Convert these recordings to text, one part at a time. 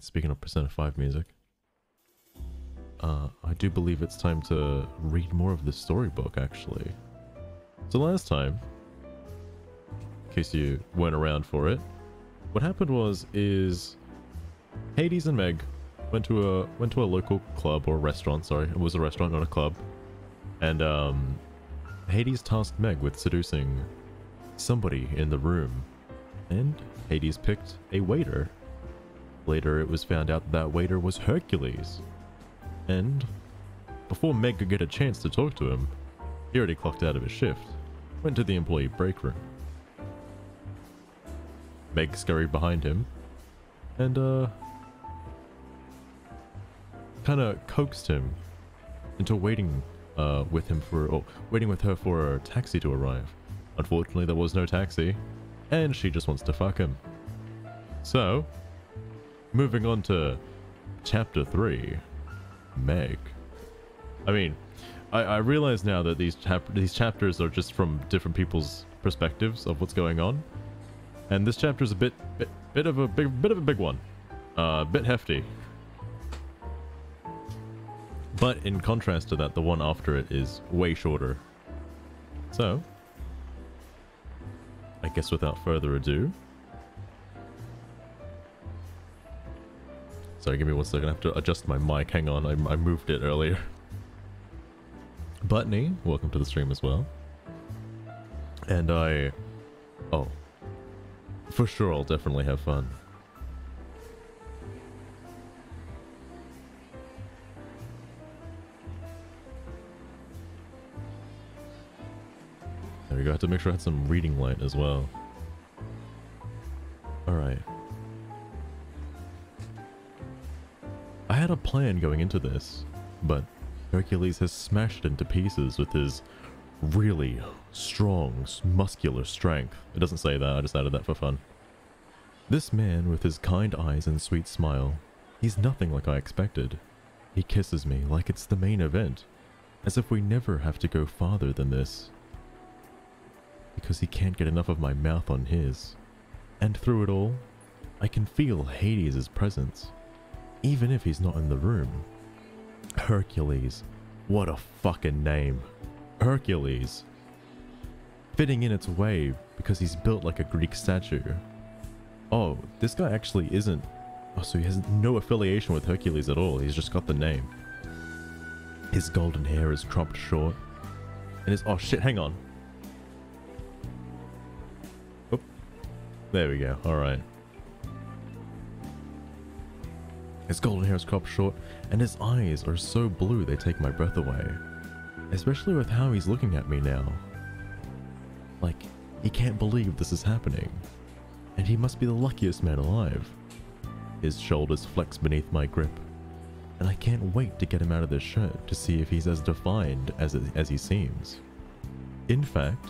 speaking of Persona 5 music, uh, I do believe it's time to read more of the storybook, actually. So last time, in case you weren't around for it, what happened was is Hades and Meg went to a went to a local club or restaurant. Sorry, it was a restaurant, not a club. And um, Hades tasked Meg with seducing somebody in the room, and Hades picked a waiter. Later, it was found out that, that waiter was Hercules. And before Meg could get a chance to talk to him, he already clocked out of his shift, went to the employee break room. Meg scurried behind him, and uh, kind of coaxed him into waiting uh, with him for, or waiting with her for a taxi to arrive. Unfortunately, there was no taxi, and she just wants to fuck him. So, moving on to chapter 3, Meg. I mean, I, I realize now that these chap- these chapters are just from different people's perspectives of what's going on, and this chapter is a bit, bit, bit of a big, bit of a big one, a uh, bit hefty. But in contrast to that, the one after it is way shorter. So, I guess without further ado. Sorry, give me one second. I have to adjust my mic. Hang on, I, I moved it earlier. Butney, welcome to the stream as well. And I... Oh. For sure, I'll definitely have fun. There we go. I have to make sure I had some reading light as well. Plan going into this, but Hercules has smashed it into pieces with his really strong, muscular strength. It doesn't say that, I just added that for fun. This man, with his kind eyes and sweet smile, he's nothing like I expected. He kisses me like it's the main event, as if we never have to go farther than this because he can't get enough of my mouth on his. And through it all, I can feel Hades' presence, even if he's not in the room. Hercules. What a fucking name. Hercules. Fitting in its way because he's built like a Greek statue. Oh, this guy actually isn't... Oh, so he has no affiliation with Hercules at all. He's just got the name. His golden hair is cropped short. And his... Oh shit, hang on. There we go. All right. His golden hair is cropped short, and his eyes are so blue they take my breath away. Especially with how he's looking at me now. Like, he can't believe this is happening. And he must be the luckiest man alive. His shoulders flex beneath my grip, and I can't wait to get him out of this shirt to see if he's as defined as, as he seems. In fact,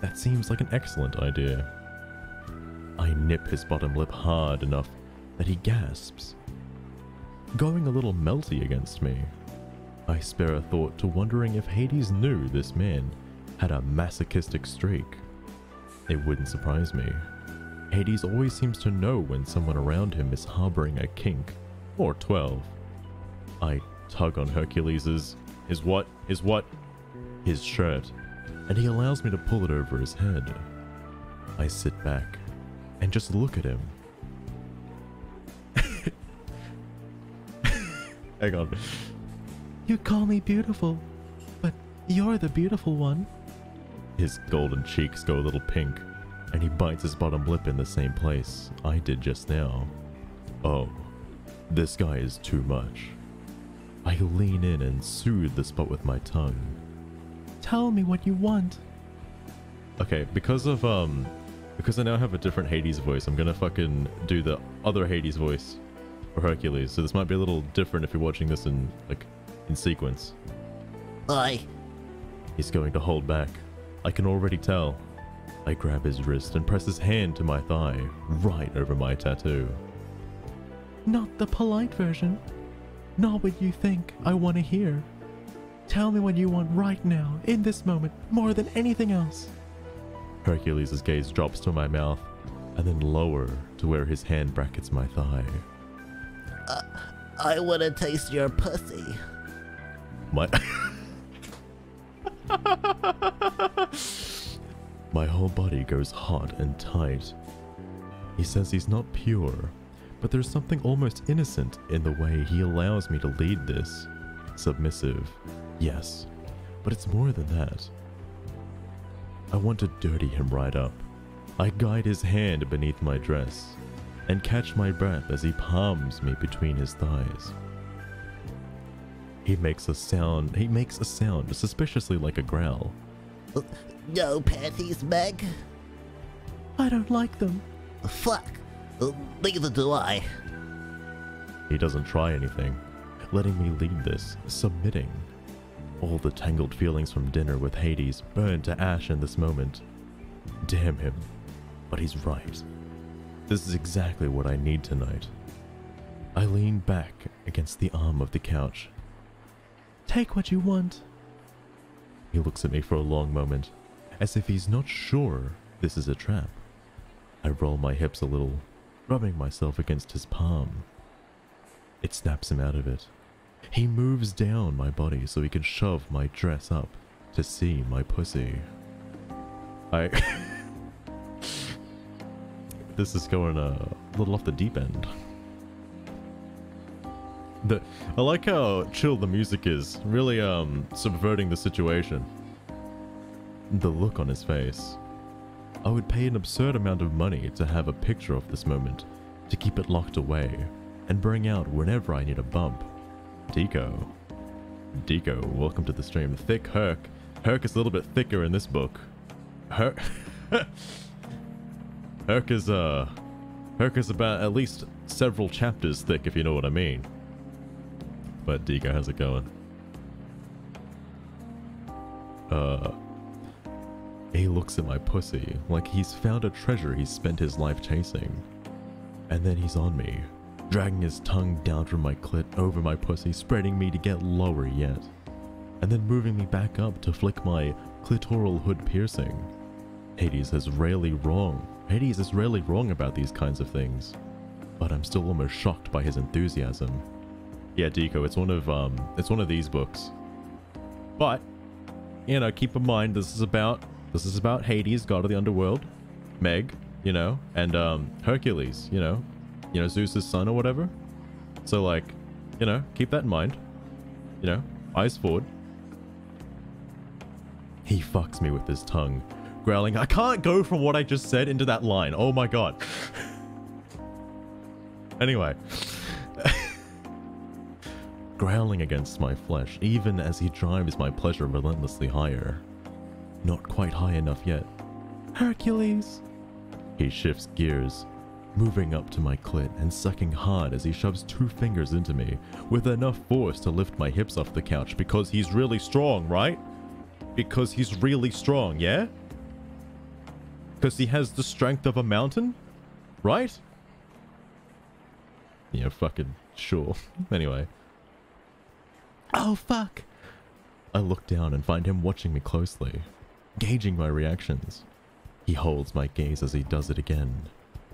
that seems like an excellent idea. I nip his bottom lip hard enough that he gasps, going a little melty against me. I spare a thought to wondering if Hades knew this man had a masochistic streak. It wouldn't surprise me. Hades always seems to know when someone around him is harboring a kink, or 12. I tug on Hercules's, his what, his what, his shirt, and he allows me to pull it over his head. I sit back, and just look at him. Hang on. You call me beautiful, but you're the beautiful one. His golden cheeks go a little pink, and he bites his bottom lip in the same place I did just now. Oh, this guy is too much. I lean in and soothe the spot with my tongue. Tell me what you want. Okay, because of um because I now have a different Hades voice, I'm gonna fucking do the other Hades voice for Hercules. So this might be a little different if you're watching this in, like, in sequence. Oi. He's going to hold back. I can already tell. I grab his wrist and press his hand to my thigh, right over my tattoo. Not the polite version. Not what you think I want to hear. Tell me what you want right now, in this moment, more than anything else. Hercules' gaze drops to my mouth and then lower to where his hand brackets my thigh. Uh, I want to taste your pussy. My. My whole body goes hot and tight. He says he's not pure, but there's something almost innocent in the way he allows me to lead this. Submissive, yes, but it's more than that. I want to dirty him right up. I guide his hand beneath my dress and catch my breath as he palms me between his thighs. He makes a sound, he makes a sound suspiciously like a growl. No panties, Meg? I don't like them. Fuck. Neither do I. He doesn't try anything, letting me lead this, submitting. All the tangled feelings from dinner with Hades burn to ash in this moment. Damn him. But he's right. This is exactly what I need tonight. I lean back against the arm of the couch. Take what you want. He looks at me for a long moment, as if he's not sure this is a trap. I roll my hips a little, rubbing myself against his palm. It snaps him out of it. He moves down my body so he can shove my dress up to see my pussy. I. this is going a little off the deep end. The I like how chill the music is, really um subverting the situation. The look on his face. I would pay an absurd amount of money to have a picture of this moment, to keep it locked away, and bring out whenever I need a bump. Deco. Deco, welcome to the stream. Thick Herc. Herc is a little bit thicker in this book. Herc. Herc is, uh. Herc is about at least several chapters thick, if you know what I mean. But Deco, how's it going? Uh. He looks at my pussy like he's found a treasure he's spent his life chasing. And then he's on me, dragging his tongue down from my clit over my pussy, spreading me to get lower yet. And then moving me back up to flick my clitoral hood piercing. Hades is rarely wrong. Hades is rarely wrong about these kinds of things. But I'm still almost shocked by his enthusiasm. Yeah, Deco, it's one of um it's one of these books. But you know, keep in mind this is about this is about Hades, god of the underworld, Meg, you know, and um Hercules, you know, you know Zeus's son or whatever. So like, you know, keep that in mind. You know, eyes forward. He fucks me with his tongue, growling, I can't go from what I just said into that line. Oh my god. anyway. growling against my flesh, even as he drives my pleasure relentlessly higher. Not quite high enough yet. Hercules! He shifts gears, moving up to my clit and sucking hard as he shoves two fingers into me, with enough force to lift my hips off the couch because he's really strong, right? Because he's really strong, yeah? Because he has the strength of a mountain? Right? Yeah, fucking sure. anyway. Oh, fuck! I look down and find him watching me closely, gauging my reactions. He holds my gaze as he does it again,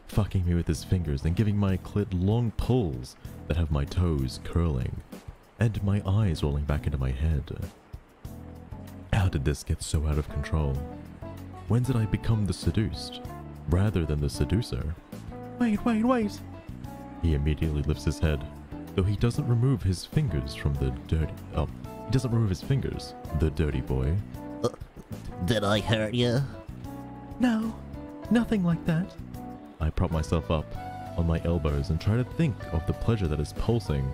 fucking me with his fingers and giving my clit long pulls that have my toes curling, and my eyes rolling back into my head. How did this get so out of control? When did I become the seduced, rather than the seducer? Wait, wait, wait! He immediately lifts his head, though he doesn't remove his fingers from the dirty... Oh, he doesn't remove his fingers, the dirty boy. Uh, did I hurt you? No, nothing like that. I prop myself up on my elbows and try to think of the pleasure that is pulsing,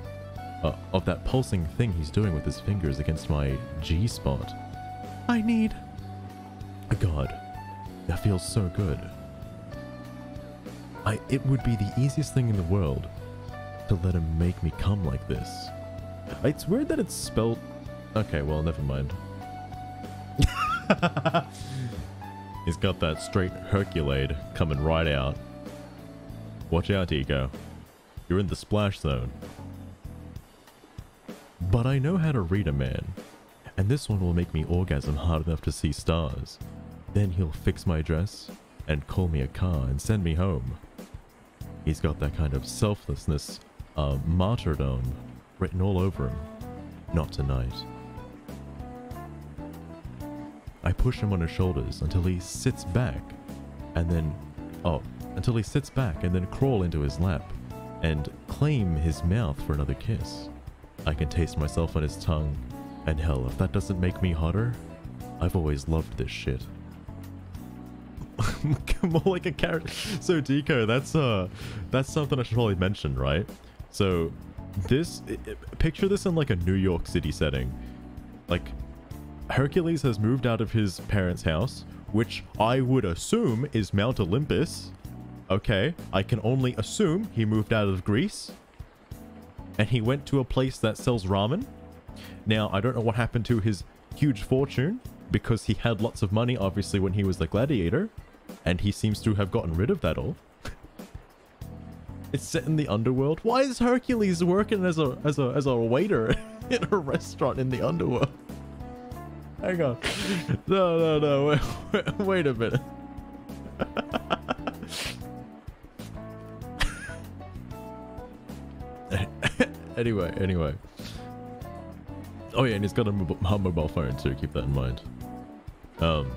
uh, of that pulsing thing he's doing with his fingers against my G spot. I need. A god, that feels so good. I, it would be the easiest thing in the world to let him make me come like this. It's weird that it's spelled. Okay, well, never mind. He's got that straight Herculade coming right out. Watch out, Eco. You're in the splash zone. But I know how to read a man, and this one will make me orgasm hard enough to see stars. Then he'll fix my dress and call me a car and send me home. He's got that kind of selflessness uh, martyrdom written all over him. Not tonight. I push him on his shoulders until he sits back, and then, oh, until he sits back and then crawl into his lap and claim his mouth for another kiss. I can taste myself on his tongue, and hell, if that doesn't make me hotter, I've always loved this shit. More like a carrot. So Deco, that's uh, that's something I should probably mention, right? So, this picture this in like a New York City setting, like Hercules has moved out of his parents' house, which I would assume is Mount Olympus. Okay, I can only assume he moved out of Greece. And he went to a place that sells ramen. Now, I don't know what happened to his huge fortune, because he had lots of money, obviously, when he was the gladiator. And he seems to have gotten rid of that all. it's set in the underworld. Why is Hercules working as a as a as a waiter in a restaurant in the underworld? Hang on. No, no, no. Wait, wait, wait a minute. anyway, anyway. Oh yeah, and he's got a mobile phone too. Keep that in mind. Um.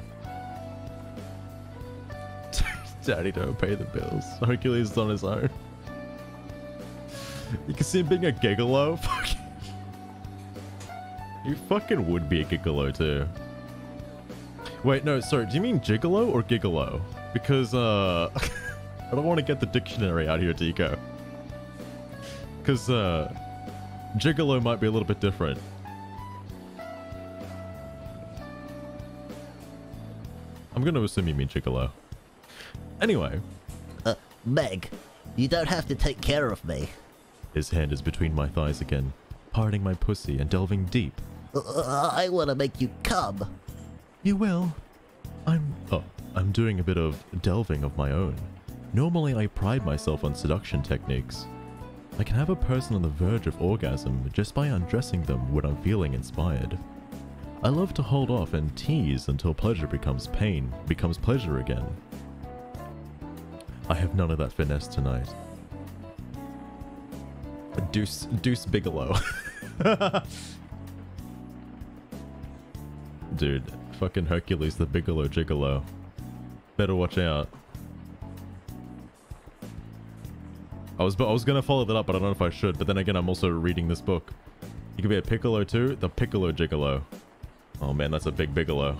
Daddy don't pay the bills. Hercules is on his own. You can see him being a gigolo. You fucking would be a gigolo too. Wait, no, sorry. Do you mean gigolo or gigolo? Because uh, I don't want to get the dictionary out here, Deco. Because uh, gigolo might be a little bit different. I'm gonna assume you mean gigolo. Anyway, Uh, Meg, you don't have to take care of me. his hand is between my thighs again, parting my pussy and delving deep. Uh, I want to make you come. You will. I'm. Oh, I'm doing a bit of delving of my own. Normally, I pride myself on seduction techniques. I can have a person on the verge of orgasm just by undressing them when I'm feeling inspired. I love to hold off and tease until pleasure becomes pain, becomes pleasure again. I have none of that finesse tonight. Deuce, Deuce Bigelow. Dude, fucking Hercules the Bigelow Gigolo. Better watch out. I was I was gonna follow that up, but I don't know if I should. But then again, I'm also reading this book. You could be a Piccolo too, the Piccolo Gigolo. Oh man, that's a big Bigelow.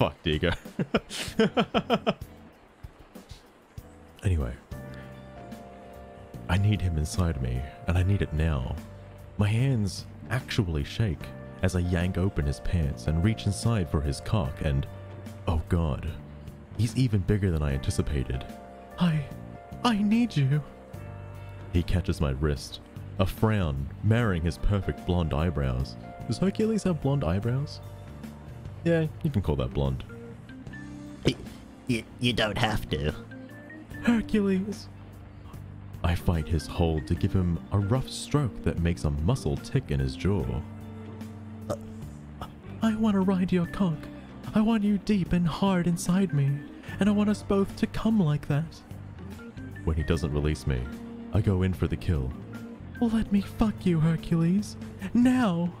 Fuck, Diego. anyway, I need him inside me, and I need it now. My hands actually shake as I yank open his pants and reach inside for his cock, and oh god, he's even bigger than I anticipated. I. I need you. He catches my wrist, a frown marrying his perfect blonde eyebrows. Does Hercules have blonde eyebrows? Yeah, you can call that blonde. Y- You, you don't have to. Hercules! I fight his hold to give him a rough stroke that makes a muscle tick in his jaw. Uh, I want to ride your cock. I want you deep and hard inside me, and I want us both to come like that. When he doesn't release me, I go in for the kill. Let me fuck you, Hercules. Now!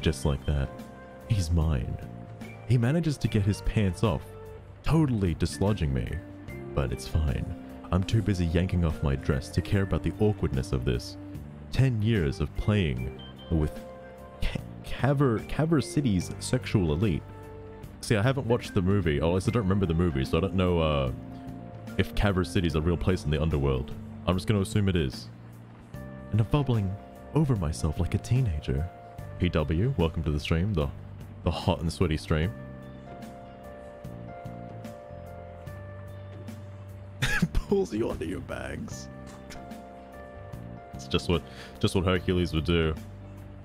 Just like that, he's mine. He manages to get his pants off, totally dislodging me. But it's fine. I'm too busy yanking off my dress to care about the awkwardness of this. Ten years of playing with Ca- Caver, Carver City's sexual elite. See, I haven't watched the movie, or at least I don't remember the movie, so I don't know uh, if Carver City's a real place in the underworld. I'm just going to assume it is. And I'm bubbling over myself like a teenager. PW, welcome to the stream, the, the hot and sweaty stream. pulls you onto your bags. It's just what just what Hercules would do.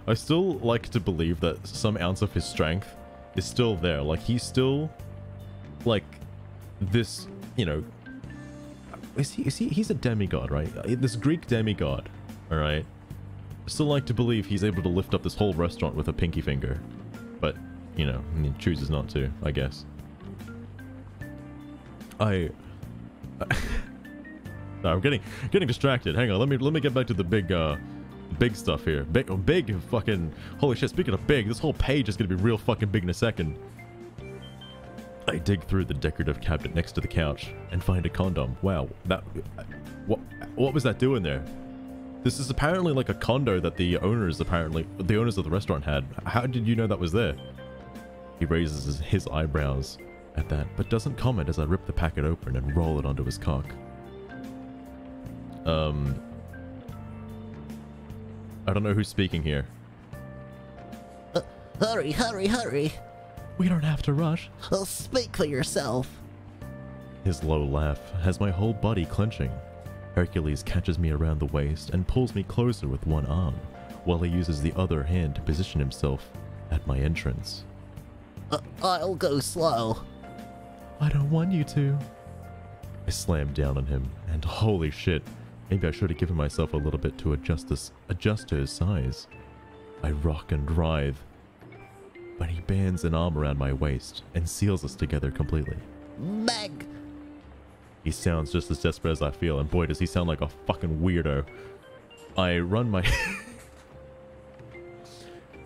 I still like to believe that some ounce of his strength is still there. Like he's still like this, you know. Is he is he he's a demigod, right? This Greek demigod, alright? I still like to believe he's able to lift up this whole restaurant with a pinky finger. But, you know, he chooses not to, I guess. I I'm getting getting distracted. Hang on, let me let me get back to the big uh big stuff here. Big oh, big fucking holy shit, speaking of big, this whole page is gonna be real fucking big in a second. I dig through the decorative cabinet next to the couch and find a condom. Wow, that what what was that doing there? This is apparently like a condo that the owners apparently the owners of the restaurant had. How did you know that was there? He raises his, eyebrows at that, but doesn't comment as I rip the packet open and roll it onto his cock. Um, I don't know who's speaking here. Hurry, hurry, hurry. We don't have to rush. Well, speak for yourself. His low laugh has my whole body clenching. Hercules catches me around the waist and pulls me closer with one arm, while he uses the other hand to position himself at my entrance. Uh, I'll go slow. I don't want you to. I slam down on him, and holy shit, maybe I should have given myself a little bit to adjust this, adjust to his size. I rock and writhe, but he bands an arm around my waist and seals us together completely. Meg! He sounds just as desperate as I feel, and boy, does he sound like a fucking weirdo. I run my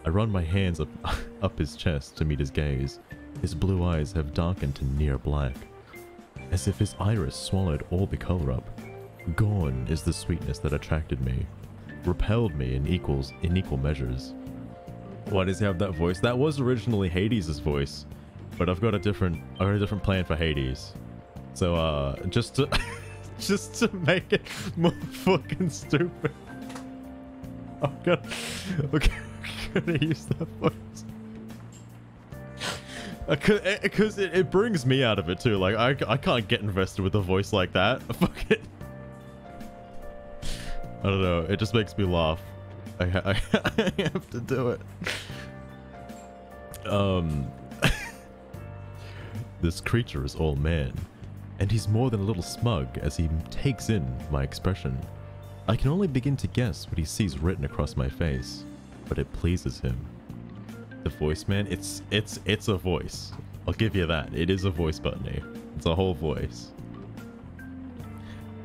I run my hands up up his chest to meet his gaze. His blue eyes have darkened to near black, as if his iris swallowed all the color up. Gone is the sweetness that attracted me, repelled me in equals in equal measures. Why does he have that voice? That was originally Hades' voice, but I've got a different I got a different plan for Hades. So uh just to just to make it more fucking stupid. I'm gonna I'm gonna use that voice. Because it, it brings me out of it too. Like I, I can't get invested with a voice like that. Fuck it. I don't know. It just makes me laugh. I, I, I have to do it. Um, this creature is all man, and he's more than a little smug as he takes in my expression. I can only begin to guess what he sees written across my face, but it pleases him. The voice, man, it's it's it's a voice. I'll give you that. It is a voice, Buttony. It's a whole voice.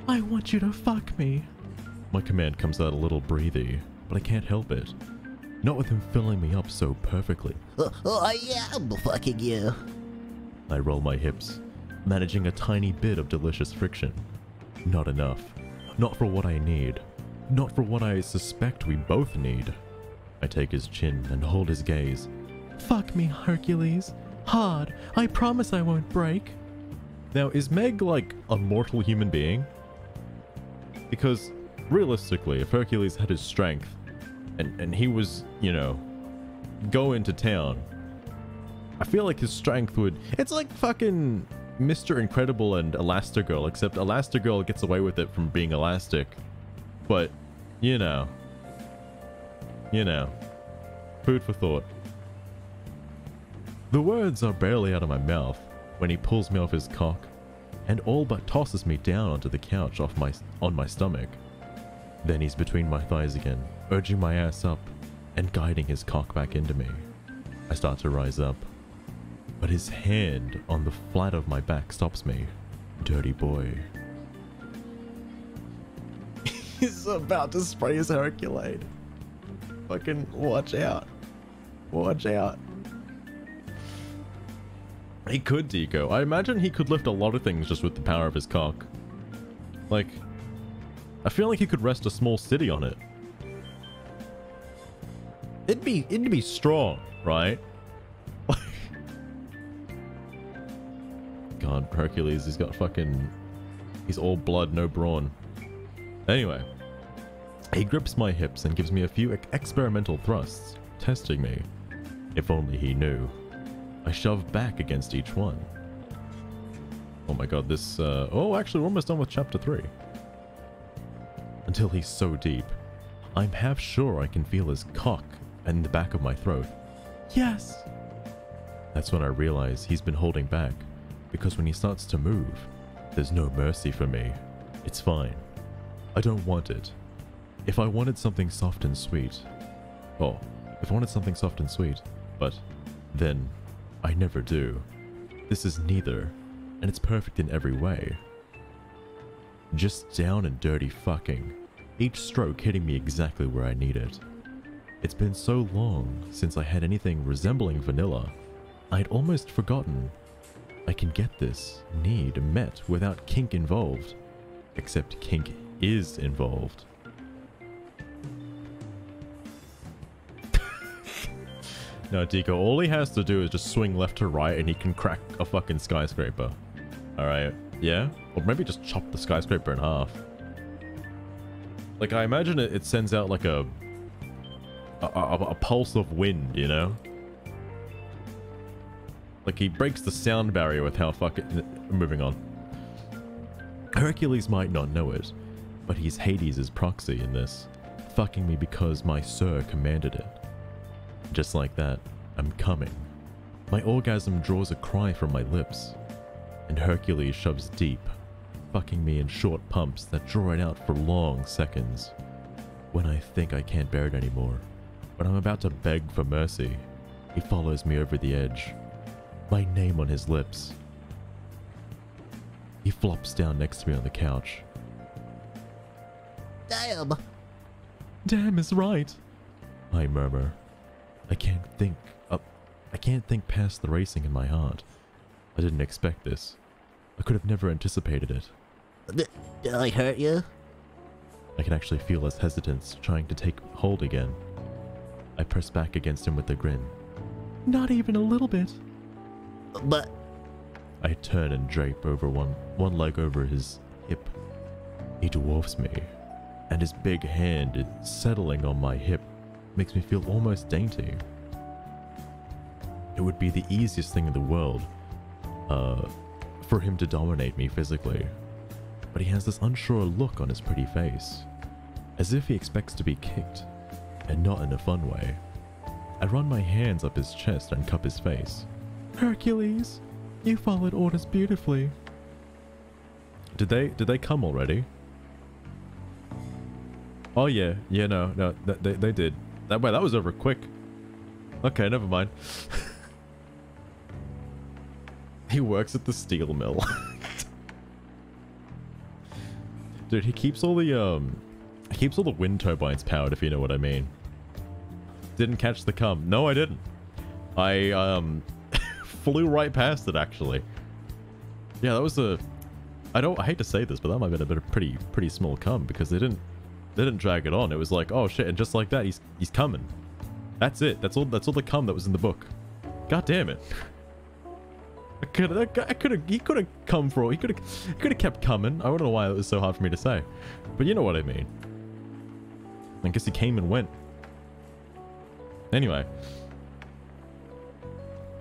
I want you to fuck me. My command comes out a little breathy, but I can't help it. Not with him filling me up so perfectly. Uh, I am fucking you. I roll my hips, managing a tiny bit of delicious friction. Not enough. Not for what I need. Not for what I suspect we both need. I take his chin and hold his gaze. Fuck me, Hercules. Hard. I promise I won't break. Now, is Meg like a mortal human being? Because realistically, if Hercules had his strength and, and he was, you know, go into town, I feel like his strength would. It's like fucking Mr. Incredible and Elastigirl, except Elastigirl gets away with it from being elastic. But, you know. You know. Food for thought. The words are barely out of my mouth when he pulls me off his cock and all but tosses me down onto the couch off my on my stomach. Then he's between my thighs again, urging my ass up and guiding his cock back into me. I start to rise up, but his hand on the flat of my back stops me. Dirty boy. He's about to spray his Herculade. Fucking watch out. Watch out. He could, Deco. I imagine he could lift a lot of things just with the power of his cock. Like, I feel like he could rest a small city on it. It'd be it'd be strong, right? God, Hercules, he's got fucking he's all blood, no brawn. Anyway, he grips my hips and gives me a few experimental thrusts, testing me. If only he knew. I shove back against each one. Oh my god, this, uh, oh, actually, we're almost done with chapter 3. Until he's so deep, I'm half sure I can feel his cock in the back of my throat. Yes! That's when I realize he's been holding back, because when he starts to move, there's no mercy for me. It's fine. I don't want it. If I wanted something soft and sweet, oh, if I wanted something soft and sweet, but then I never do. This is neither, and it's perfect in every way. Just down and dirty fucking, each stroke hitting me exactly where I need it. It's been so long since I had anything resembling vanilla, I'd almost forgotten I can get this need met without kink involved. Except kink is involved. No, Deco, all he has to do is just swing left to right and he can crack a fucking skyscraper. Alright, yeah? Or maybe just chop the skyscraper in half. Like, I imagine it, it sends out like a, a, a, a pulse of wind, you know? Like, he breaks the sound barrier with how fucking... Moving on. Hercules might not know it, but he's Hades' proxy in this, fucking me because my sir commanded it. Just like that, I'm coming. My orgasm draws a cry from my lips, and Hercules shoves deep, fucking me in short pumps that draw it out for long seconds. When I think I can't bear it anymore, when I'm about to beg for mercy, he follows me over the edge, my name on his lips. He flops down next to me on the couch. Damn. Damn is right. I murmur. I can't think up. I can't think past the racing in my heart. I didn't expect this. I could have never anticipated it. Did, did I hurt you? I can actually feel his hesitance trying to take hold again. I press back against him with a grin. Not even a little bit. But I turn and drape over one one leg over his hip. He dwarfs me, and his big hand is settling on my hip makes me feel almost dainty. It would be the easiest thing in the world uh, for him to dominate me physically, but he has this unsure look on his pretty face, as if he expects to be kicked, and not in a fun way. I run my hands up his chest and cup his face. Hercules, you followed orders beautifully. Did they did they come already? Oh yeah, yeah no no they they did. That way that was over quick. Okay, never mind. he works at the steel mill. Dude, he keeps all the um he keeps all the wind turbines powered if you know what I mean. Didn't catch the cum. No, I didn't. I um flew right past it actually. Yeah, that was a I don't I hate to say this, but that might have been a bit of pretty pretty small cum because they didn't they didn't drag it on. It was like, oh shit, and just like that, he's he's coming. That's it. That's all that's all the cum that was in the book. God damn it. I could I could have he could have come for he could have he could have kept coming. I don't know why it was so hard for me to say. But you know what I mean. I guess he came and went. Anyway.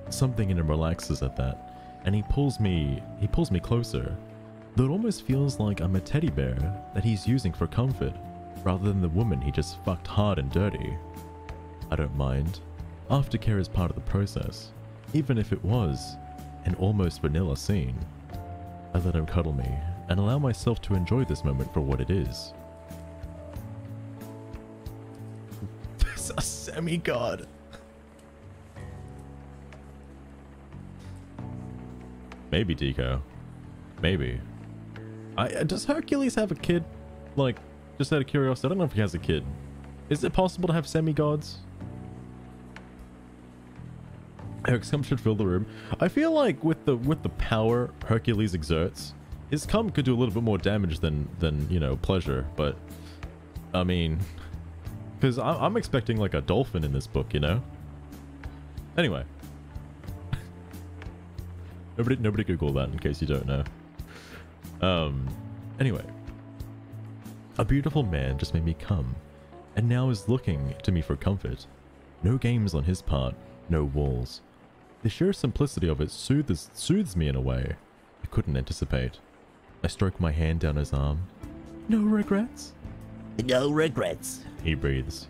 Something in him relaxes at that, and he pulls me he pulls me closer. Though it almost feels like I'm a teddy bear that he's using for comfort, rather than the woman he just fucked hard and dirty. I don't mind. Aftercare is part of the process, even if it was an almost vanilla scene. I let him cuddle me and allow myself to enjoy this moment for what it is. This a semi-god. Maybe Deco. Maybe. I does Hercules have a kid? Like, just out of curiosity, I don't know if he has a kid. Is it possible to have semi-gods? Eric's cum should fill the room. I feel like with the with the power Hercules exerts, his cum could do a little bit more damage than than you know pleasure. But I mean, because I'm expecting like a dolphin in this book, you know. Anyway, nobody nobody Google that in case you don't know. Um, anyway, a beautiful man just made me come, and now is looking to me for comfort. No games on his part, no walls. The sheer simplicity of it soothes, soothes me in a way I couldn't anticipate. I stroke my hand down his arm. No regrets? no regrets. He breathes.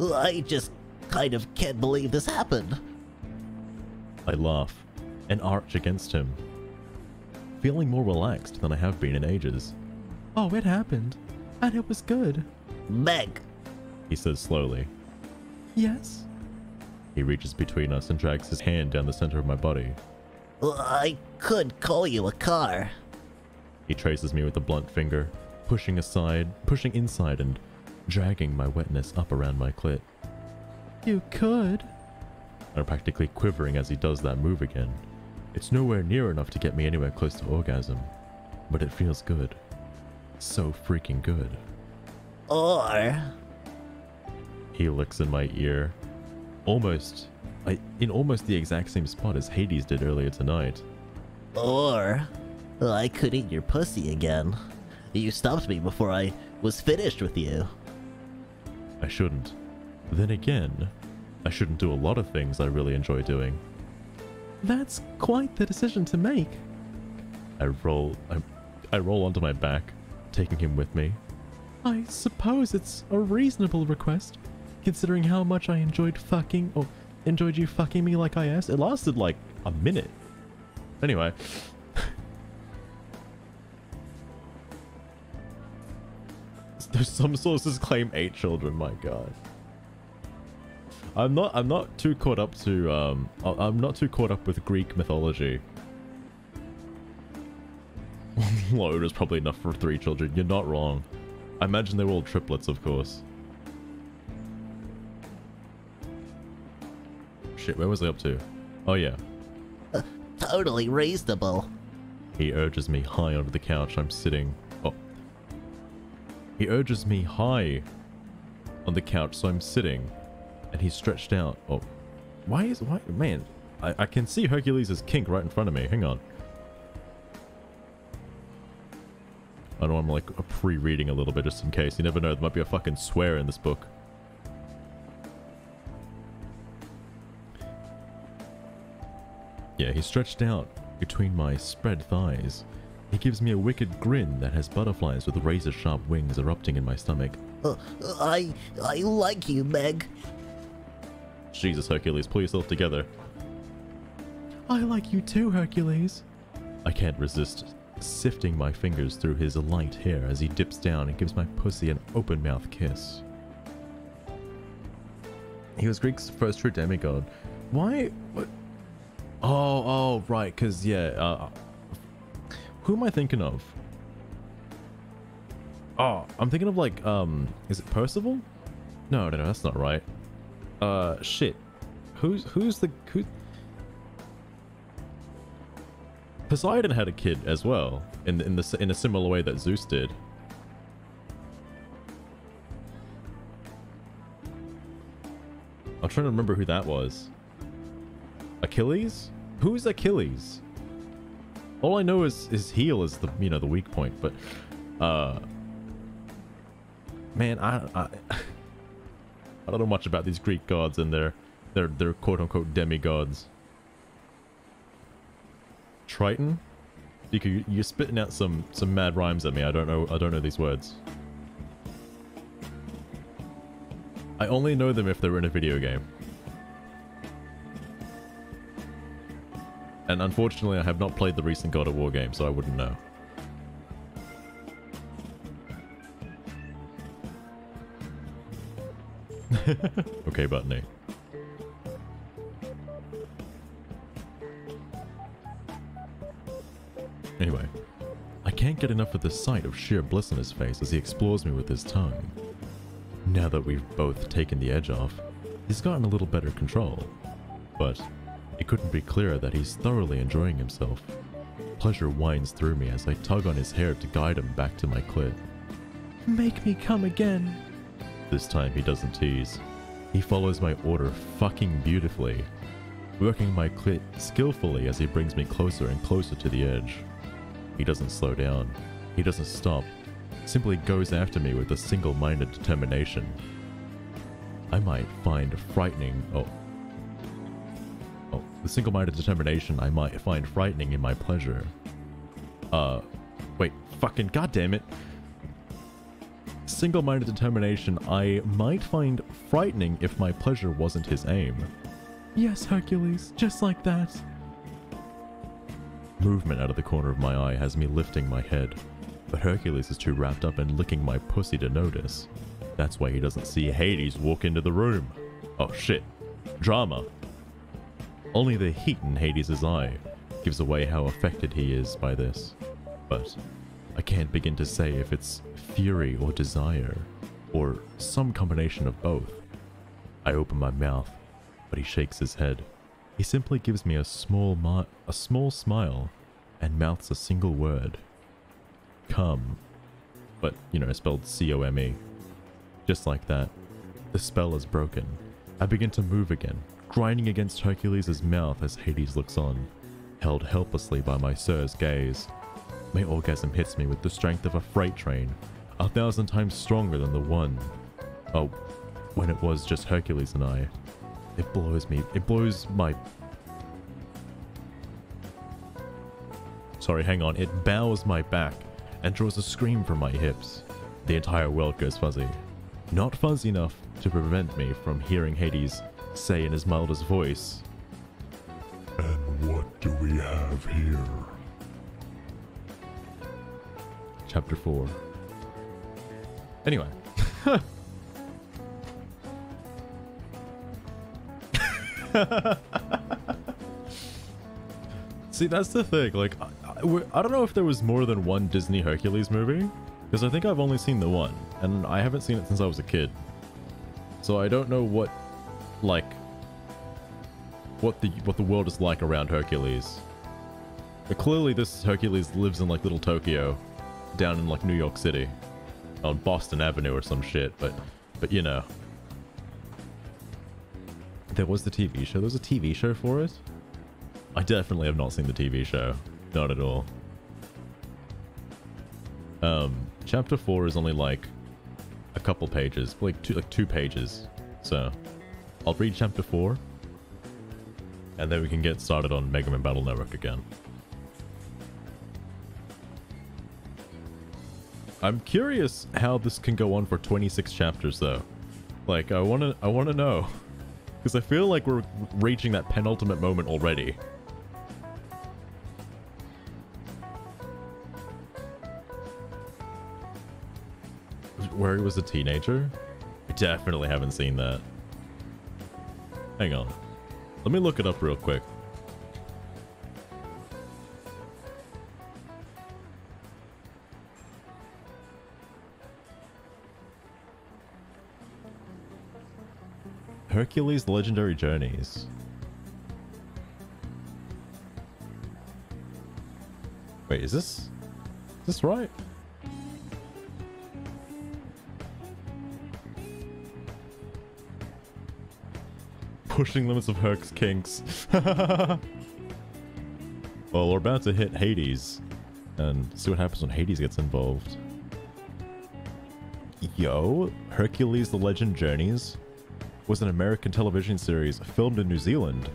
I just kind of can't believe this happened. I laugh and arch against him, feeling more relaxed than I have been in ages. Oh, it happened. And it was good, Meg, he says slowly. Yes? He reaches between us and drags his hand down the center of my body. I could call you a car. He traces me with a blunt finger, pushing aside, pushing inside and dragging my wetness up around my clit. You could. I'm practically quivering as he does that move again. It's nowhere near enough to get me anywhere close to orgasm, but it feels good. So freaking good. Or He licks in my ear, almost, I, in almost the exact same spot as Hades did earlier tonight. or I could eat your pussy again. You stopped me before I was finished with you. I shouldn't. Then again, I shouldn't do a lot of things I really enjoy doing. That's quite the decision to make. I roll I, I roll onto my back, taking him with me. I suppose it's a reasonable request, considering how much I enjoyed fucking or enjoyed you fucking me like I asked. It lasted like a minute. Anyway. Some sources claim eight children, my god. I'm not I'm not too caught up to um I'm not too caught up with Greek mythology. One load is probably enough for three children. You're not wrong. I imagine they were all triplets, of course. Shit, where was I up to? Oh yeah. Totally reasonable. He urges me high onto the couch. I'm sitting. Oh. He urges me high on the couch, so I'm sitting, and he's stretched out. Oh, why is why man? I, I can see Hercules' kink right in front of me. Hang on. I know I'm like pre-reading a little bit just in case. You never know. There might be a fucking swear in this book. Yeah, he's stretched out between my spread thighs. He gives me a wicked grin that has butterflies with razor sharp wings erupting in my stomach. Uh, I I like you, Meg. Jesus, Hercules, pull yourself together. I like you too, Hercules. I can't resist sifting my fingers through his light hair as he dips down and gives my pussy an open mouth kiss. He was Greek's first true demigod. Why? What? Oh, oh, right, because, yeah, uh, who am I thinking of? Oh, I'm thinking of, like, um, is it Percival? No, no, no, that's not right. Uh, shit. Who's, who's the, who? Poseidon had a kid as well, in, in, the, in a similar way that Zeus did. I'm trying to remember who that was. Achilles? Who's Achilles? All I know is his heel is the you know the weak point, but uh man, I I, I don't know much about these Greek gods and their their their quote unquote demigods. Triton? You you're spitting out some some mad rhymes at me. I don't know I don't know these words. I only know them if they're in a video game. And unfortunately, I have not played the recent God of War game, so I wouldn't know. okay, Buttoney. Can't get enough of the sight of sheer bliss on his face as he explores me with his tongue. Now that we've both taken the edge off, he's gotten a little better control. But it couldn't be clearer that he's thoroughly enjoying himself. Pleasure winds through me as I tug on his hair to guide him back to my clit. Make me come again. This time he doesn't tease. He follows my order fucking beautifully, working my clit skillfully as he brings me closer and closer to the edge. He doesn't slow down. He doesn't stop. Simply goes after me with a single-minded determination. I might find frightening. Oh, Oh, the single-minded determination I might find frightening in my pleasure. Uh, wait, fucking goddamn it. Single-minded determination I might find frightening if my pleasure wasn't his aim. Yes, Hercules, just like that. Movement out of the corner of my eye has me lifting my head, but Hercules is too wrapped up in licking my pussy to notice. That's why he doesn't see Hades walk into the room. Oh shit. Drama. Only the heat in Hades' eye gives away how affected he is by this. But I can't begin to say if it's fury or desire, or some combination of both. I open my mouth, but he shakes his head. He simply gives me a small a small smile and mouths a single word. Come. But, you know, spelled C-O-M-E. Just like that. The spell is broken. I begin to move again, grinding against Hercules' mouth as Hades looks on, held helplessly by my sir's gaze. My orgasm hits me with the strength of a freight train, a thousand times stronger than the one. Oh, when it was just Hercules and I. It blows me. It blows my. Sorry, hang on. It bows my back and draws a scream from my hips. The entire world goes fuzzy. Not fuzzy enough to prevent me from hearing Hades say in his mildest voice, And what do we have here? Chapter 4. Anyway. See, that's the thing. Like, I, I, I don't know if there was more than one Disney Hercules movie, because I think I've only seen the one, and I haven't seen it since I was a kid. So I don't know what, like, what the what the world is like around Hercules. But clearly, this Hercules lives in like little Tokyo, down in like New York City, on Boston Avenue or some shit. But, but you know, there was the TV show. There was a TV show for it. I definitely have not seen the TV show. Not at all. Um, chapter four is only like a couple pages, like two, like two pages. So, I'll read chapter four, and then we can get started on Mega Man Battle Network again. I'm curious how this can go on for 26 chapters though. Like I want to I want to know cuz I feel like we're reaching that penultimate moment already. Where he was a teenager? I definitely haven't seen that. Hang on. Let me look it up real quick. Hercules Legendary Journeys. Wait, is this... Is this right? Pushing limits of Herc's kinks. well, we're about to hit Hades. And see what happens when Hades gets involved. Yo, Hercules the Legend Journeys was an American television series filmed in New Zealand.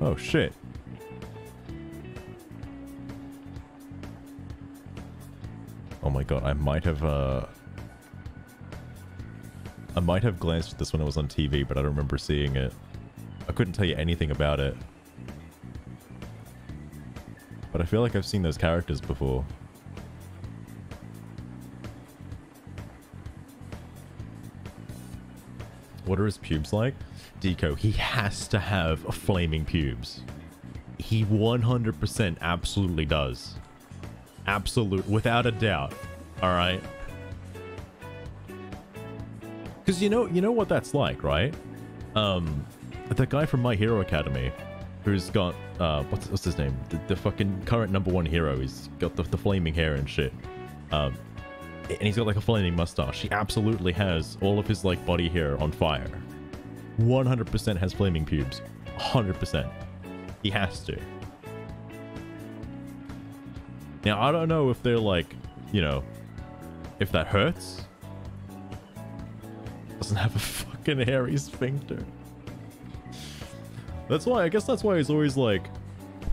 Oh shit. Oh my god, I might have uh I might have glanced at this when it was on TV, but I don't remember seeing it. I couldn't tell you anything about it. But I feel like I've seen those characters before. What are his pubes like? Deco, he has to have flaming pubes. He 100% absolutely does. Absolute, without a doubt. All right. Because you know, you know what that's like, right? Um, the guy from My Hero Academy, who's got uh, what's what's his name? The, the fucking current number one hero. He's got the, the flaming hair and shit. Um, and he's got like a flaming mustache. He absolutely has all of his like body hair on fire. 100% has flaming pubes. 100%. He has to. Now, I don't know if they're like, you know, if that hurts. Doesn't have a fucking hairy sphincter. That's why I guess that's why he's always like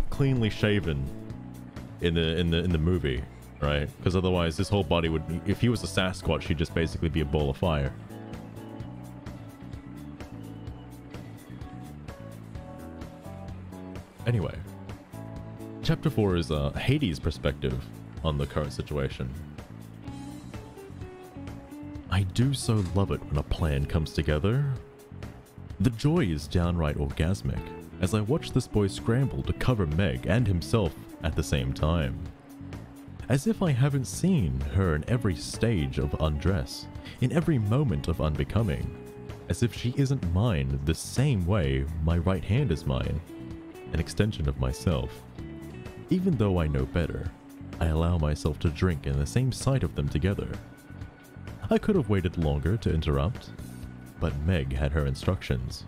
cleanly shaven in the in the in the movie, right? Because otherwise this whole body would if he was a Sasquatch, he'd just basically be a ball of fire. Anyway, chapter 4 is uh, Hades' perspective on the current situation. I do so love it when a plan comes together. The joy is downright orgasmic as I watch this boy scramble to cover Meg and himself at the same time. As if I haven't seen her in every stage of undress, in every moment of unbecoming, as if she isn't mine the same way my right hand is mine, an extension of myself. Even though I know better, I allow myself to drink in the same sight of them together. I could have waited longer to interrupt, but Meg had her instructions,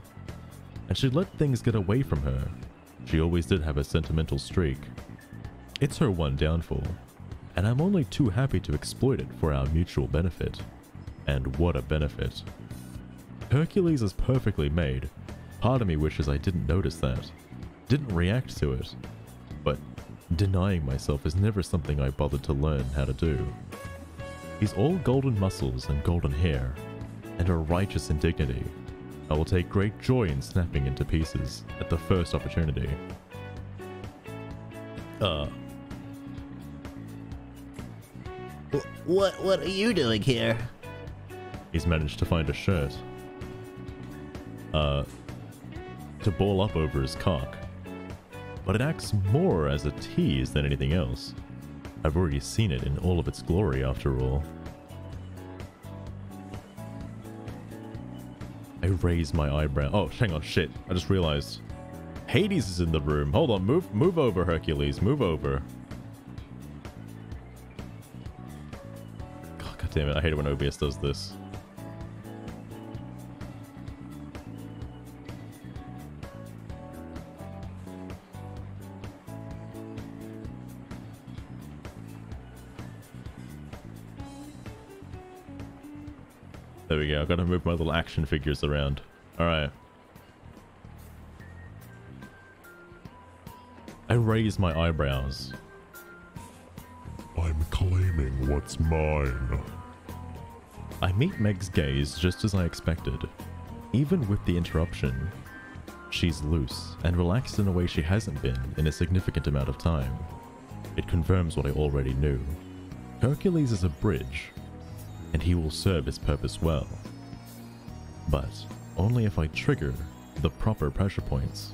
and she let things get away from her. She always did have a sentimental streak. It's her one downfall, and I'm only too happy to exploit it for our mutual benefit. And what a benefit. Hercules is perfectly made. Part of me wishes I didn't notice that, didn't react to it. But denying myself is never something I bothered to learn how to do. He's all golden muscles and golden hair, and a righteous indignity. I will take great joy in snapping into pieces at the first opportunity. Uh, What what are you doing here? he's managed to find a shirt. Uh, to ball up over his cock. But it acts more as a tease than anything else. I've already seen it in all of its glory, after all. I raise my eyebrow. Oh, hang on, shit. I just realized. Hades is in the room. Hold on, move move over, Hercules. Move over. Damn it, I hate it when OBS does this. There we go. I've gotta move my little action figures around. Alright. I raise my eyebrows. I'm claiming what's mine. I meet Meg's gaze just as I expected. Even with the interruption, she's loose and relaxed in a way she hasn't been in a significant amount of time. It confirms what I already knew. Hercules is a bridge, and he will serve his purpose well. But only if I trigger the proper pressure points.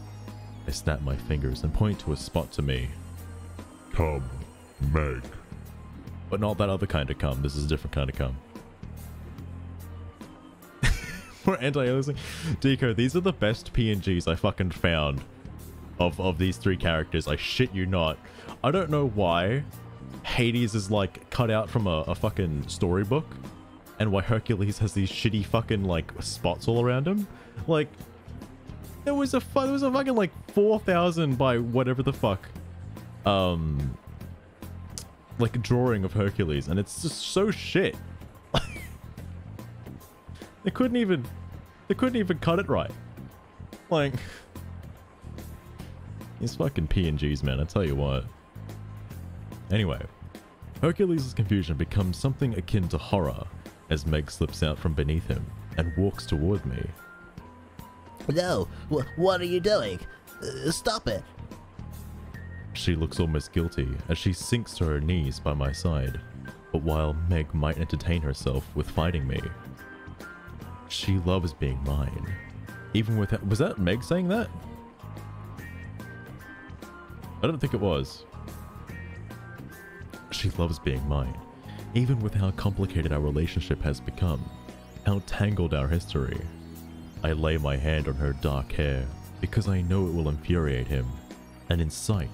I snap my fingers and point to a spot to me, Come, Meg. but not that other kind of come, This is a different kind of cum. More anti-aliasing. Deco, these are the best PNGs I fucking found of, of these three characters. I shit you not. I don't know why Hades is like cut out from a, a fucking storybook and why Hercules has these shitty fucking like spots all around him. Like, there was a there was a fucking like 4,000 by whatever the fuck. Um, like drawing of Hercules, and it's just so shit. They couldn't even, they couldn't even cut it right. Like, these fucking PNGs, man. I tell you what. Anyway, Hercules' confusion becomes something akin to horror as Meg slips out from beneath him and walks toward me. No, wh- what are you doing? Uh, stop it. She looks almost guilty as she sinks to her knees by my side. But while Meg might entertain herself with fighting me, she loves being mine. Even with was that Meg saying that? I don't think it was. She loves being mine, even with how complicated our relationship has become, how tangled our history. I lay my hand on her dark hair because I know it will infuriate him and incite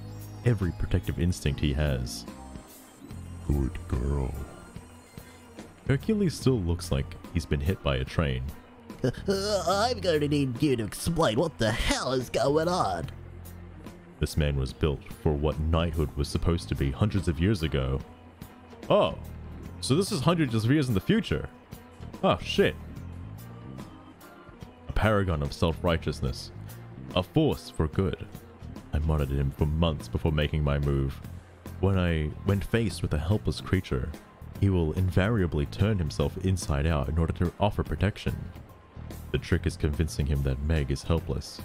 every protective instinct he has. Good girl. Hercules still looks like he's been hit by a train. I'm going to need you to explain what the hell is going on. This man was built for what knighthood was supposed to be hundreds of years ago. Oh, so this is hundreds of years in the future. Oh, shit. A paragon of self righteousness, a force for good. I monitored him for months before making my move. When I, when faced with a helpless creature, he will invariably turn himself inside out in order to offer protection. The trick is convincing him that Meg is helpless,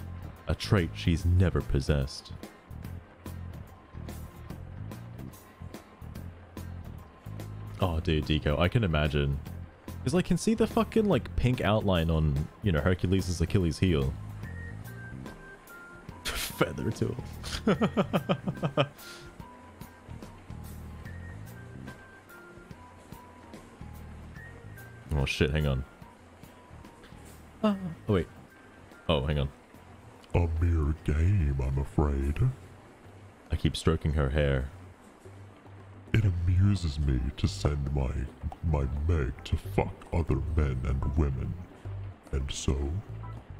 a trait she's never possessed. Oh, dude, Deco, I can imagine. Because I can see the fucking, like, pink outline on, you know, Hercules' Achilles heel. Feather tool. Oh shit, hang on. Uh-huh. Oh wait. Oh, hang on. A mere game, I'm afraid. I keep stroking her hair. It amuses me to send my my Meg to fuck other men and women. And so,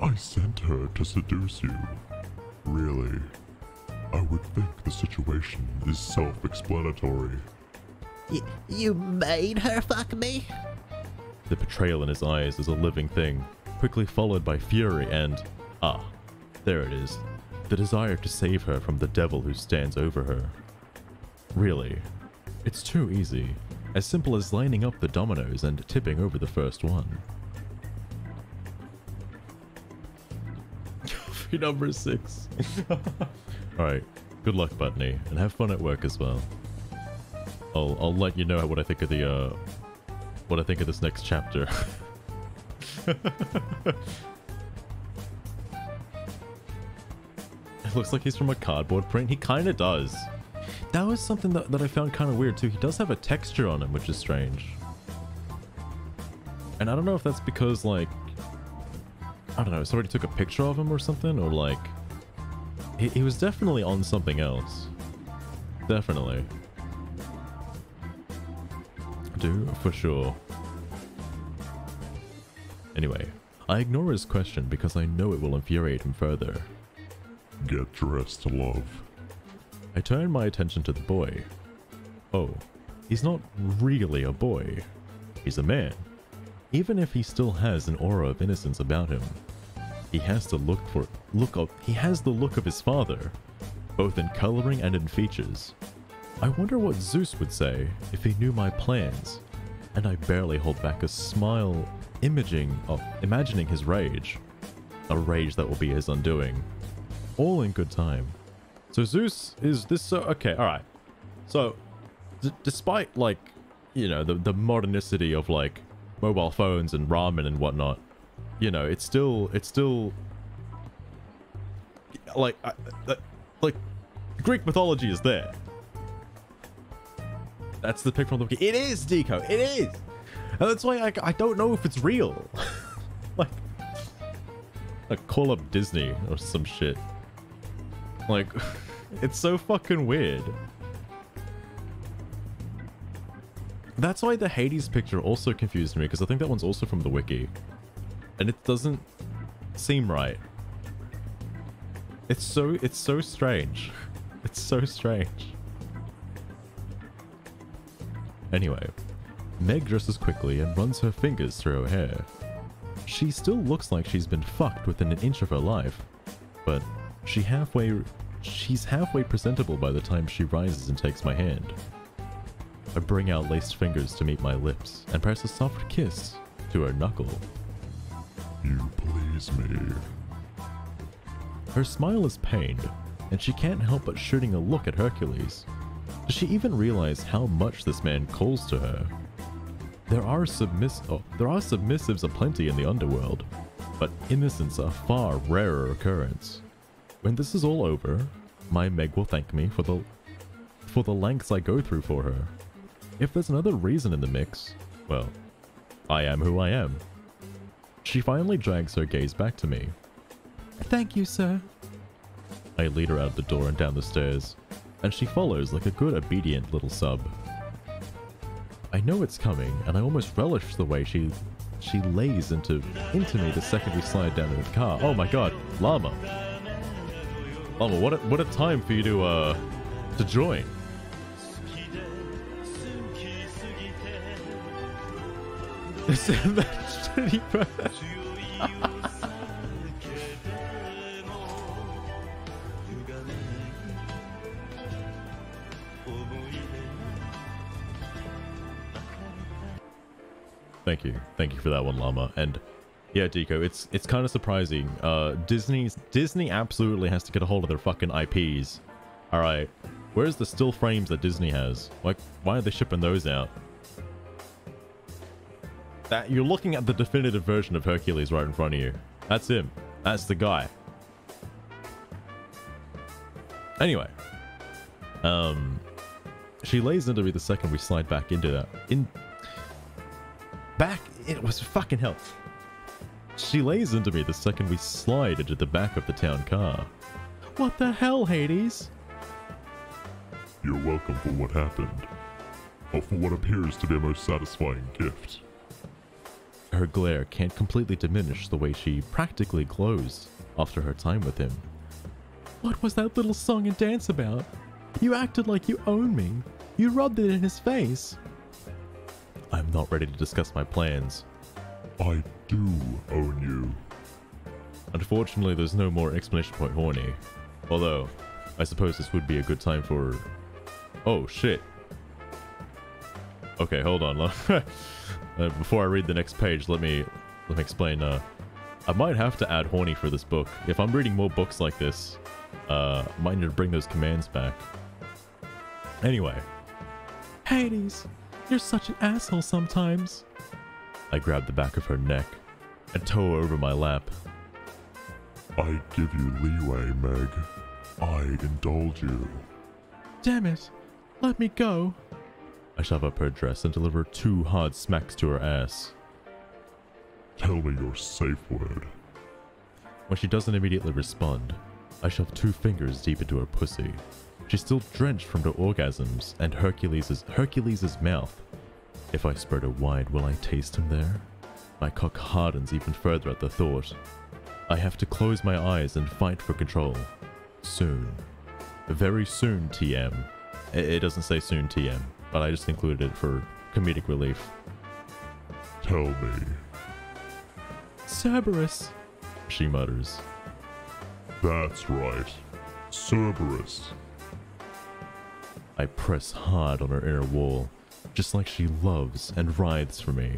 I sent her to seduce you. Really, I would think the situation is self-explanatory. Y- you made her fuck me? The betrayal in his eyes as a living thing, quickly followed by fury and ah, there it is. The desire to save her from the devil who stands over her. Really, it's too easy. As simple as lining up the dominoes and tipping over the first one. Coffee number six. Alright, good luck, Butney, and have fun at work as well. I'll, I'll let you know what I think of the, uh, what I think of this next chapter. it looks like he's from a cardboard print. He kind of does. That was something that, that I found kind of weird too. He does have a texture on him, which is strange. And I don't know if that's because, like, I don't know, somebody took a picture of him or something, or like, he, he was definitely on something else. Definitely. Do, for sure. Anyway, I ignore his question because I know it will infuriate him further. Get dressed, love. I turn my attention to the boy. Oh, he's not really a boy. He's a man. Even if he still has an aura of innocence about him, he has to look for look up. He has the look of his father, both in coloring and in features. I wonder what Zeus would say if he knew my plans, and I barely hold back a smile, imaging of imagining his rage, a rage that will be his undoing, all in good time. So Zeus is this so okay, all right. So despite like, you know, the the modernicity of like mobile phones and ramen and whatnot, you know, it's still it's still like I, uh, like Greek mythology is there. That's the pic from the wiki. It is Deco. It is. And that's why I, I don't know if it's real. like, like call up Disney or some shit. Like, it's so fucking weird. That's why the Hades picture also confused me, because I think that one's also from the wiki. And it doesn't seem right. It's so, it's so strange. It's so strange. Anyway, Meg dresses quickly and runs her fingers through her hair. She still looks like she's been fucked within an inch of her life, but she halfway she's halfway presentable by the time she rises and takes my hand. I bring out laced fingers to meet my lips and press a soft kiss to her knuckle. You please me. Her smile is pained, and she can't help but shooting a look at Hercules. Does she even realize how much this man calls to her? There are submiss oh, there are submissives aplenty in the underworld, but innocents are far rarer occurrence. When this is all over, my Meg will thank me for the for the lengths I go through for her. If there's another reason in the mix, well, I am who I am. She finally drags her gaze back to me. Thank you, sir. I lead her out of the door and down the stairs, and she follows like a good obedient little sub. I know it's coming, and I almost relish the way she she lays into into me the second we slide down into the car. Oh my god, llama. Llama, what a, what a time for you to uh to join. Thank you. Thank you for that one, Llama. And yeah, Deco, it's it's kind of surprising. Uh Disney's Disney absolutely has to get a hold of their fucking IPs. Alright. Where's the still frames that Disney has? Like, why are they shipping those out? That you're looking at the definitive version of Hercules right in front of you. That's him. That's the guy. Anyway. Um she lays into me the second we slide back into that in back. It was fucking hell. She lays into me the second we slide into the back of the town car. What the hell, Hades? You're welcome for what happened. Or for what appears to be a most satisfying gift. Her glare can't completely diminish the way she practically glows after her time with him. What was that little song and dance about? You acted like you owned me. You rubbed it in his face. I'm not ready to discuss my plans. I do own you. Unfortunately, there's no more explanation point horny. Although, I suppose this would be a good time for... Oh, shit. Okay, hold on. uh, before I read the next page, let me let me explain. Uh, I might have to add horny for this book. If I'm reading more books like this, uh, I might need to bring those commands back. Anyway. Hades, you're such an asshole sometimes. I grab the back of her neck and tow her over my lap. I give you leeway, Meg. I indulge you. Damn it! Let me go! I shove up her dress and deliver two hard smacks to her ass. Tell me your safe word. When she doesn't immediately respond, I shove two fingers deep into her pussy. She's still drenched from the orgasms and Hercules' Hercules' mouth. If I spread her wide, will I taste him there? My cock hardens even further at the thought. I have to close my eyes and fight for control. Soon. Very soon, TM. It doesn't say soon, TM, but I just included it for comedic relief. Tell me. Cerberus, she mutters. That's right. Cerberus. I press hard on her inner wall, just like she loves and writhes for me.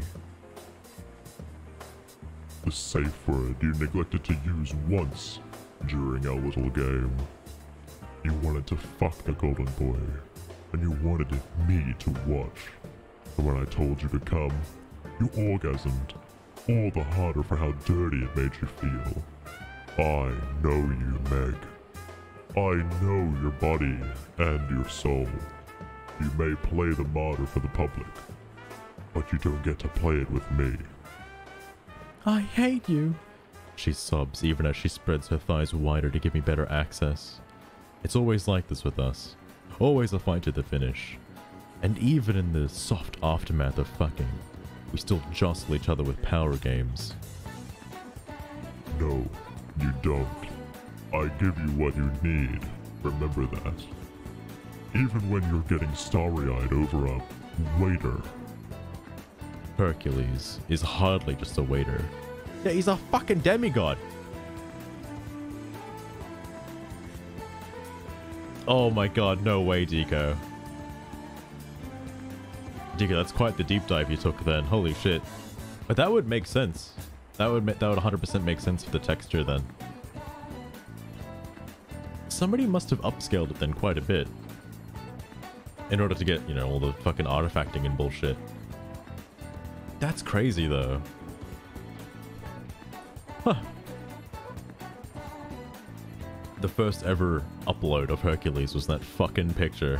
The safe word you neglected to use once during our little game. You wanted to fuck the golden boy, and you wanted me to watch. And when I told you to come, you orgasmed, all the harder for how dirty it made you feel. I know you, Meg. I know your body and your soul. You may play the martyr for the public, but you don't get to play it with me. I hate you. She sobs even as she spreads her thighs wider to give me better access. It's always like this with us. Always a fight to the finish. And even in the soft aftermath of fucking, we still jostle each other with power games. No, you don't. I give you what you need. Remember that. Even when you're getting starry eyed over a waiter. Hercules is hardly just a waiter. Yeah, he's a fucking demigod. Oh my god, no way, Deco. Deco, that's quite the deep dive you took then. Holy shit. But that would make sense. That would that would 100% make sense for the texture then. Somebody must have upscaled it then quite a bit. In order to get, you know, all the fucking artifacting and bullshit. That's crazy though. Huh. The first ever upload of Hercules was that fucking picture.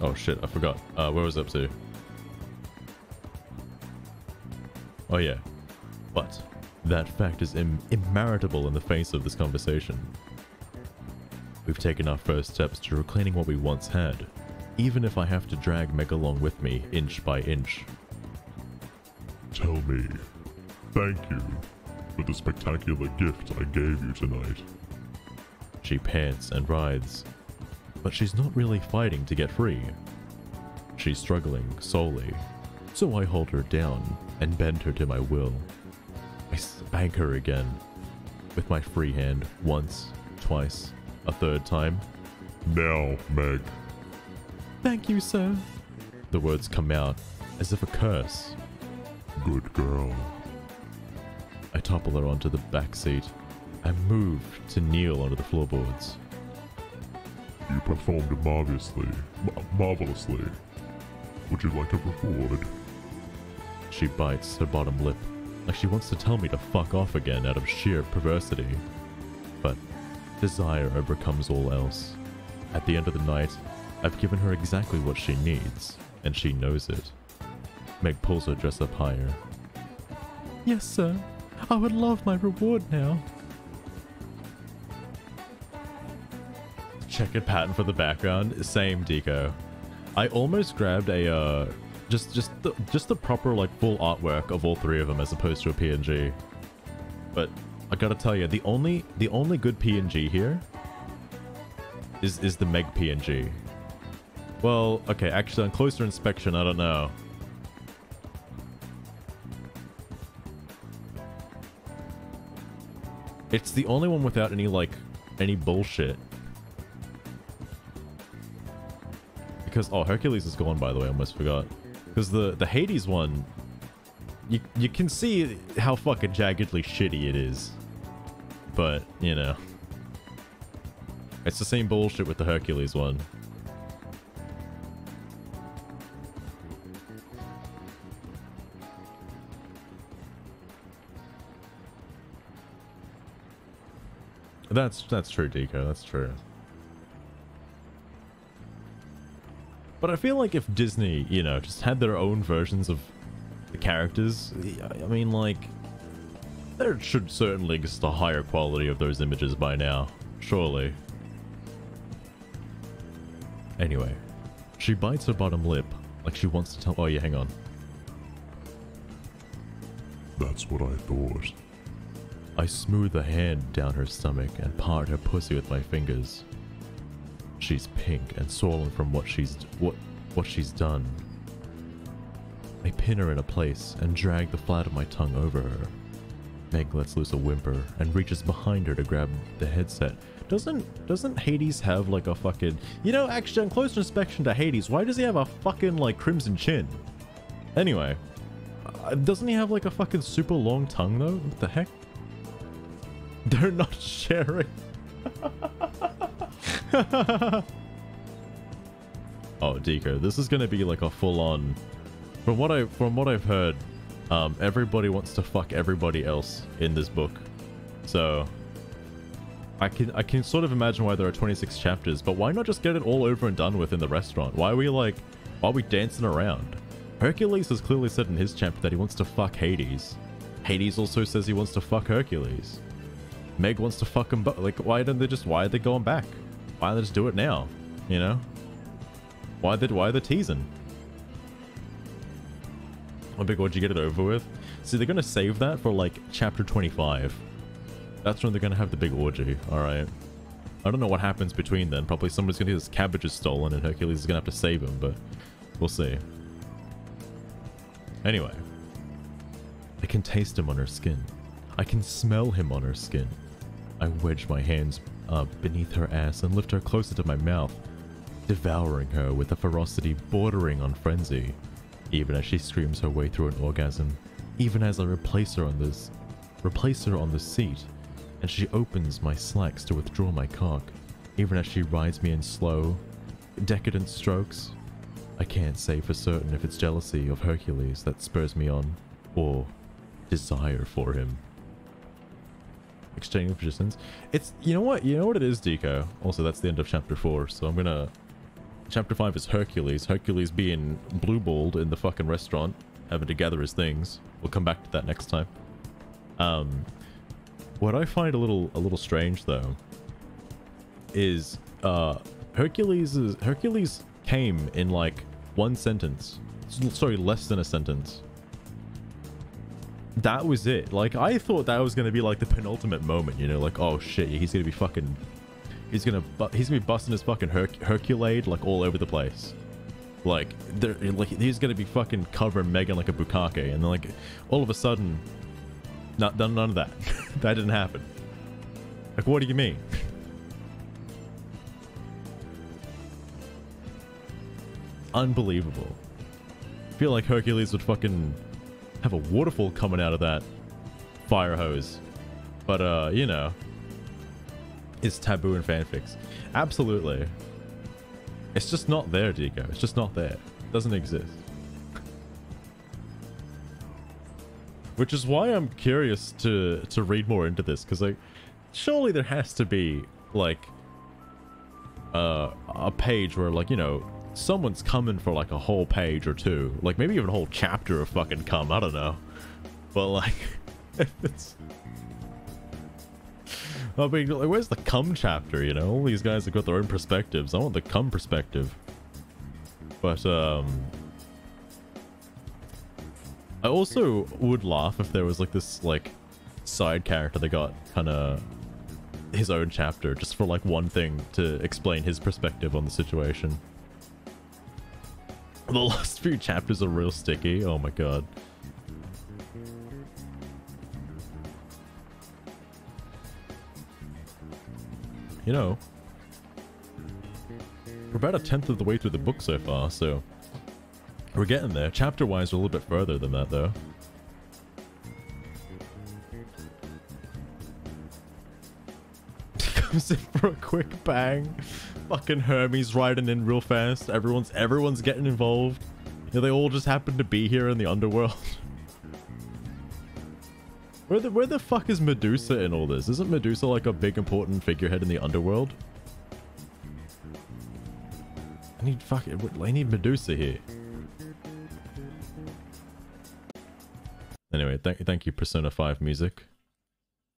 Oh shit, I forgot. Uh, where was up to? Oh yeah. But that fact is Im immeritable in the face of this conversation. We've taken our first steps to reclaiming what we once had, even if I have to drag Meg along with me inch by inch. Tell me, thank you for the spectacular gift I gave you tonight. She pants and writhes, but she's not really fighting to get free. She's struggling solely, so I hold her down and bend her to my will. I spank her again with my free hand once, twice, a third time. Now, Meg. Thank you, sir. The words come out as if a curse. Good girl. I topple her onto the back seat and move to kneel onto the floorboards. You performed marvelously. M- marvelously. Would you like a reward? She bites her bottom lip, like she wants to tell me to fuck off again out of sheer perversity. But desire overcomes all else. At the end of the night, I've given her exactly what she needs, and she knows it. Meg pulls her dress up higher. Yes, sir. I would love my reward now. Checkered pattern for the background. Same, Deco. I almost grabbed a, uh, just, just the, just the proper, like, full artwork of all three of them as opposed to a PNG. But I gotta tell you, the only, the only good PNG here is, is the Meg PNG. Well, okay, actually on closer inspection, I don't know. It's the only one without any, like, any bullshit. Because, oh, Hercules is gone, by the way, I almost forgot. Because the, the Hades one, you, you can see how fucking jaggedly shitty it is. But, you know. It's the same bullshit with the Hercules one. That's that's true, Deco. That's true. But I feel like if Disney, you know, just had their own versions of the characters, I mean, like, there should certainly exist a higher quality of those images by now. Surely. Anyway, she bites her bottom lip, like she wants to tell- oh yeah, hang on. That's what I thought. I smooth a hand down her stomach and part her pussy with my fingers. She's pink and swollen from what she's what what she's done. I pin her in a place and drag the flat of my tongue over her. Meg lets loose a whimper and reaches behind her to grab the headset. Doesn't doesn't Hades have like a fucking you know actually on closer inspection to Hades, why does he have a fucking like crimson chin? Anyway, uh, doesn't he have like a fucking super long tongue though? What the heck? They're not sharing. oh, Deco, this is gonna be like a full-on. From what I from what I've heard, um, everybody wants to fuck everybody else in this book, so I can I can sort of imagine why there are 26 chapters, but why not just get it all over and done with in the restaurant? Why are we like, why are we dancing around? Hercules has clearly said in his chapter that he wants to fuck Hades. Hades also says he wants to fuck Hercules. Meg wants to fuck him, but Like, why don't they just, why are they going back? Why just do it now? You know? Why they, why they teasing? Oh, big, would you get it over with? See, they're gonna save that for, like, chapter 25. That's when they're gonna have the big orgy, alright? I don't know what happens between then. Probably somebody's gonna get his cabbages stolen and Hercules is gonna have to save him, but we'll see. Anyway. I can taste him on her skin. I can smell him on her skin. I wedge my hands uh, beneath her ass and lift her closer to my mouth, devouring her with a ferocity bordering on frenzy, even as she screams her way through an orgasm, even as I replace her on this, replace her on the seat, and she opens my slacks to withdraw my cock, even as she rides me in slow, decadent strokes. I can't say for certain if it's jealousy of Hercules that spurs me on, or desire for him exchanging positions. It's you know what you know what it is, Deco. Also, that's the end of chapter four. So I'm gonna. Chapter five is Hercules. Hercules being blue balled in the fucking restaurant, having to gather his things. We'll come back to that next time. Um, what I find a little a little strange though is uh Hercules Hercules came in like one sentence. Sorry, less than a sentence that was it. Like, I thought that was going to be like the penultimate moment, you know, like, oh shit, he's going to be fucking, he's going to, he's to be busting his fucking Her Herculade, like, all over the place. Like, there, like, he's going to be fucking covering Megan like a bukkake, and then, like, all of a sudden, not done none of that. that didn't happen. Like, what do you mean? Unbelievable. I feel like Hercules would fucking have a waterfall coming out of that fire hose. But, uh, you know, it's taboo in fanfics. Absolutely. It's just not there, Deco. It's just not there. It doesn't exist. Which is why I'm curious to to read more into this, because like, surely there has to be like uh, a page where like you know someone's coming for like a whole page or two, like maybe even a whole chapter of fucking cum. I don't know, but like it's. I mean, like, where's the cum chapter? You know, all these guys have got their own perspectives. I want the cum perspective. But um, I also would laugh if there was like this like side character that got kind of his own chapter just for like one thing to explain his perspective on the situation. The last few chapters are real sticky. Oh my god. You know, we're about a tenth of the way through the book so far, so we're getting there. Chapter-wise, we're a little bit further than that, though. Comes in for a quick bang. Fucking Hermes riding in real fast. Everyone's everyone's getting involved. Yeah, they all just happen to be here in the underworld. where the where the fuck is Medusa in all this? Isn't Medusa like a big important figurehead in the underworld? I need fuck fucking I need Medusa here. Anyway, thank thank you Persona 5 music.